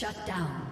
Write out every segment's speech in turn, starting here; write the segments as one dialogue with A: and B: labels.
A: Shut down.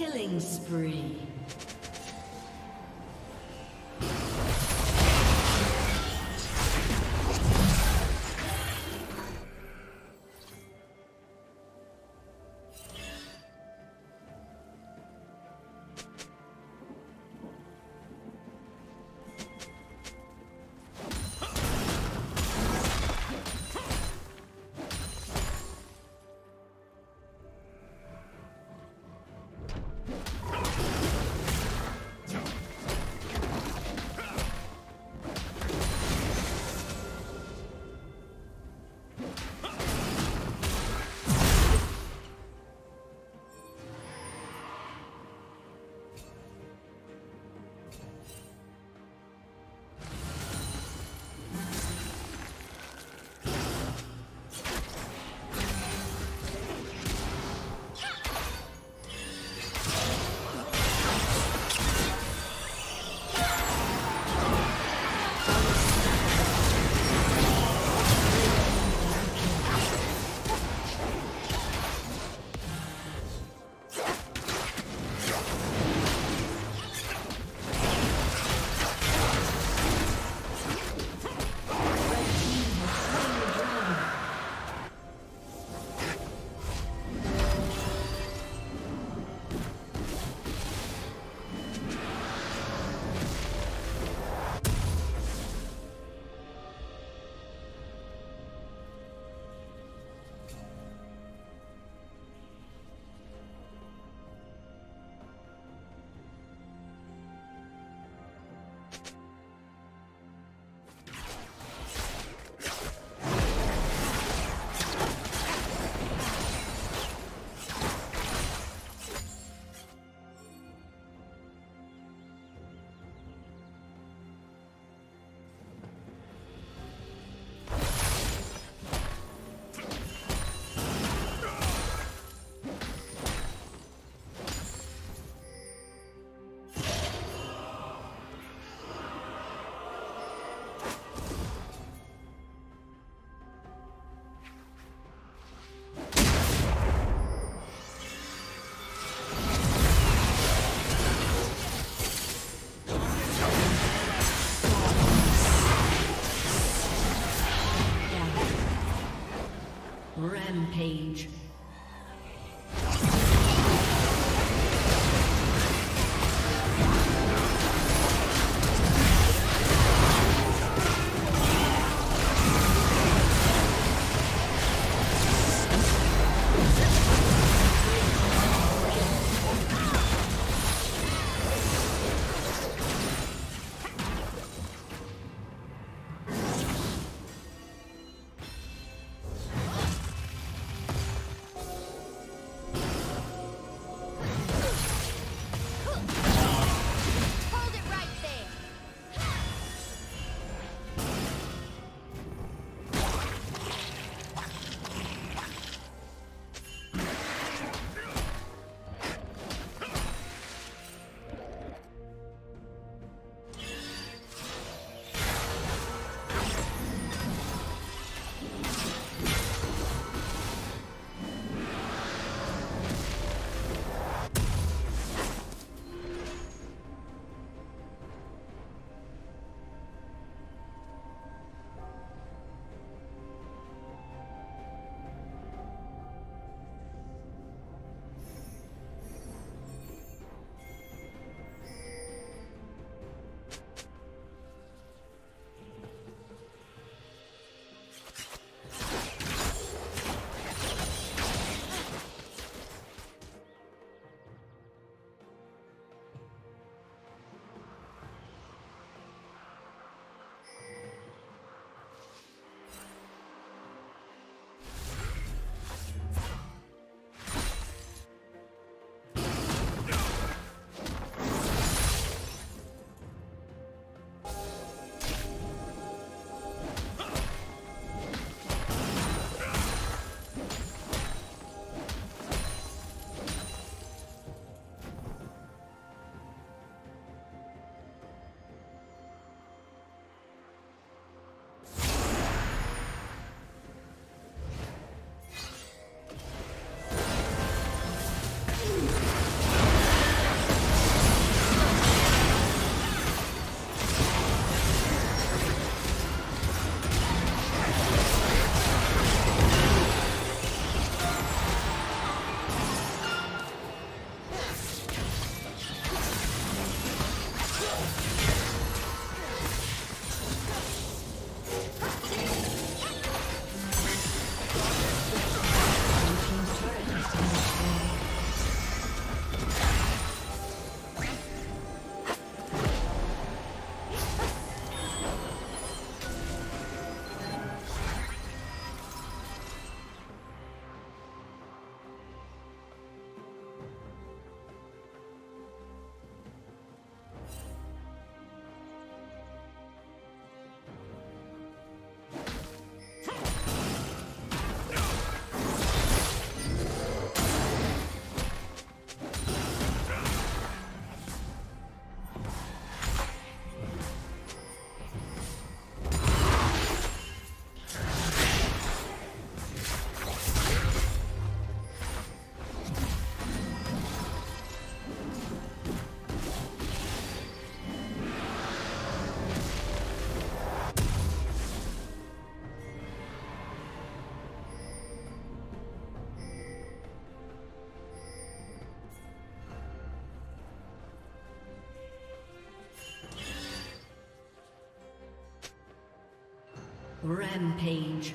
A: Killing spree. Rampage. Rampage.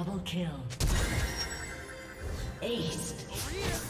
A: Double kill. Aced.